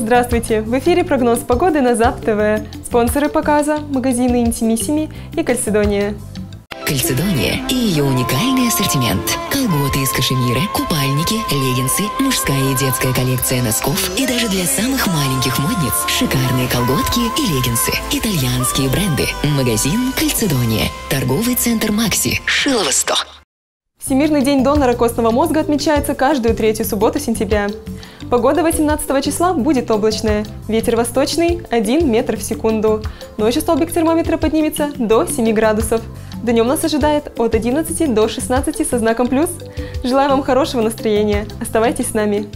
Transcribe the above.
Здравствуйте! В эфире прогноз погоды на ЗАП ТВ. Спонсоры показа – магазины Интимиссими и Кальцидония. Кальцедония и ее уникальный ассортимент. Колготы из кашемира, купальники, леггинсы, мужская и детская коллекция носков и даже для самых маленьких модниц шикарные колготки и леггинсы. Итальянские бренды. Магазин Кальцедония. Торговый центр Макси. Шилово 100. Всемирный день донора костного мозга отмечается каждую третью субботу сентября. Погода 18 числа будет облачная. Ветер восточный 1 метр в секунду. Ночью столбик термометра поднимется до 7 градусов. Днем нас ожидает от 11 до 16 со знаком плюс. Желаю вам хорошего настроения. Оставайтесь с нами.